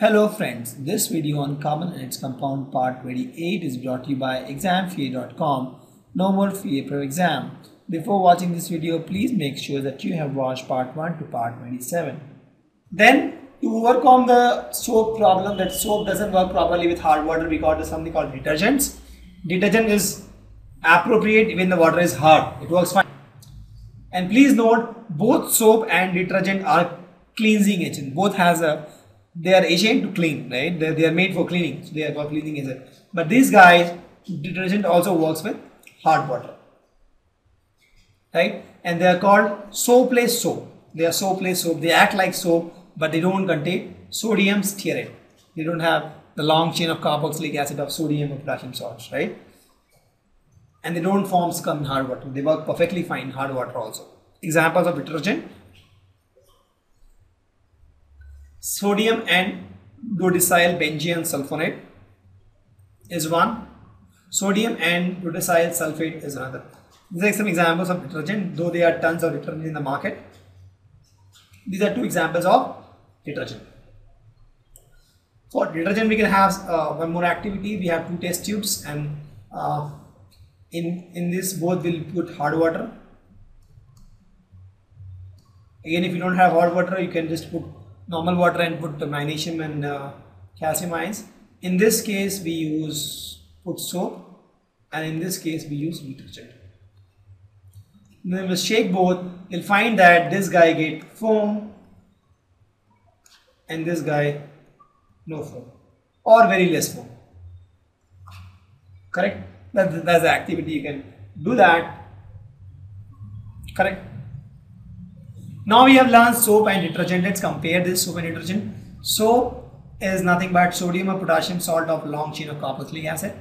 Hello friends, this video on carbon and its compound part 28 is brought to you by examfear.com. No more fear per exam. Before watching this video, please make sure that you have watched part 1 to part 27. Then to overcome the soap problem that soap doesn't work properly with hard water because there's something called detergents. Detergent is appropriate even the water is hard. It works fine. And please note both soap and detergent are cleansing agent. Both has a they are agent to clean, right? They, they are made for cleaning, so they are for cleaning agent. But these guys, detergent also works with hard water, right? And they are called soapless soap. They are soapless soap. They act like soap, but they don't contain sodium stearate. They don't have the long chain of carboxylic acid of sodium or potassium salts, right? And they don't form scum in hard water. They work perfectly fine in hard water also. Examples of detergent sodium and dodecyl benzene sulfonate is one. Sodium n-dodecyl sulfate is another. These are some examples of detergent though there are tons of detergent in the market. These are two examples of detergent. For detergent we can have uh, one more activity. We have two test tubes and uh, in in this both will put hard water. Again if you don't have hot water you can just put normal water and put the magnesium and uh, calcium ions. In this case, we use put soap, and in this case, we use detergent. Then we shake both. You'll find that this guy get foam, and this guy no foam, or very less foam. Correct? That's, that's the activity you can do that. Correct? Now we have learned soap and detergent. Let's compare this soap and detergent. Soap is nothing but sodium or potassium salt of long chain of carboxylic acid.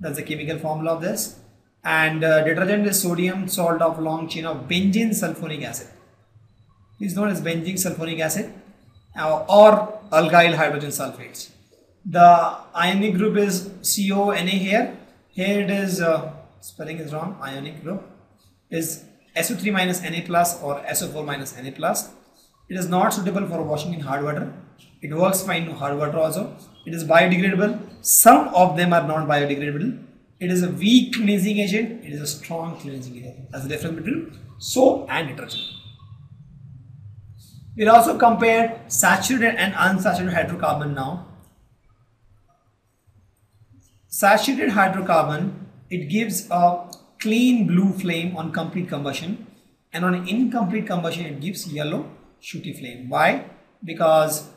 That's the chemical formula of this. And uh, detergent is sodium salt of long chain of benzene sulfonic acid. This is known as benzene sulfonic acid uh, or alkyl hydrogen sulfates. The ionic group is CONA here. Here it is, uh, spelling is wrong, ionic group is SO3 minus Na plus or SO4 minus Na plus. It is not suitable for washing in hard water. It works fine in hard water also. It is biodegradable. Some of them are not biodegradable. It is a weak cleansing agent. It is a strong cleansing agent. That's the difference between soap and detergent. We'll also compare saturated and unsaturated hydrocarbon now. Saturated hydrocarbon, it gives a clean blue flame on complete combustion and on incomplete combustion it gives yellow shooty flame. Why? Because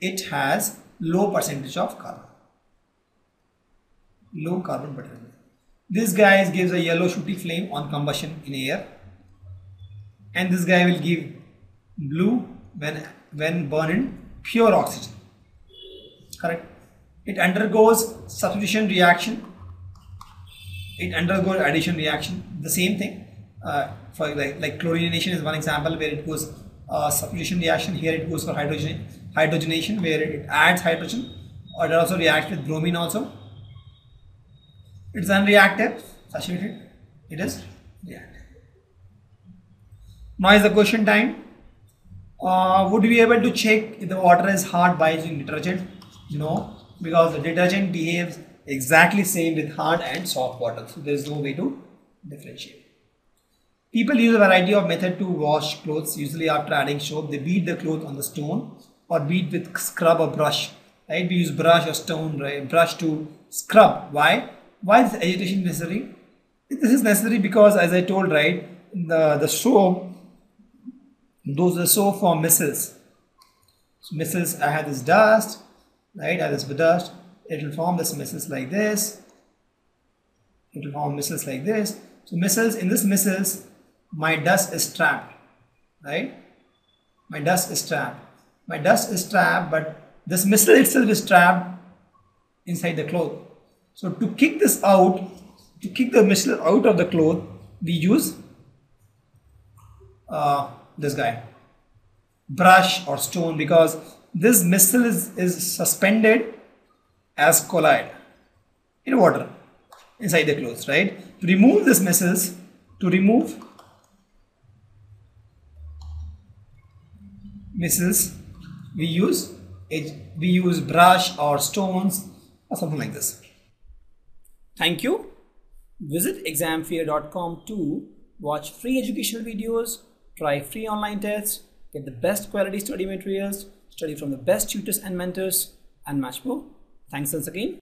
it has low percentage of carbon. Low carbon percentage. This guy gives a yellow shooty flame on combustion in air and this guy will give blue when when burned in pure oxygen. Correct? It undergoes substitution reaction it undergoes addition reaction. The same thing uh, for like, like chlorination is one example where it goes uh, substitution reaction. Here it goes for hydrogen hydrogenation where it adds hydrogen or it also reacts with bromine also. It's unreactive. Saturated it is reactive. Now is the question time. Uh, would we be able to check if the water is hard by using detergent? No because the detergent behaves exactly same with hard and soft water. So there is no way to differentiate. People use a variety of method to wash clothes. Usually after adding soap, they beat the cloth on the stone or beat with scrub or brush. Right? We use brush or stone, right? Brush to scrub. Why? Why is agitation necessary? This is necessary because as I told, right, the, the soap, those are soap for micelles. So micelles, I have this dust, right? I have this dust it will form this micelles like this. It will form micelles like this. So micelles in this micelles my dust is trapped right? My dust is trapped. My dust is trapped but this micelle itself is trapped inside the cloth. So to kick this out to kick the micelle out of the cloth we use uh, this guy. Brush or stone because this micelle is, is suspended as colloid in water inside the clothes, right? To remove this micelles, to remove micelles, we use we use brush or stones or something like this. Thank you. Visit examfear.com to watch free educational videos, try free online tests, get the best quality study materials, study from the best tutors and mentors, and much more. Thanks once again.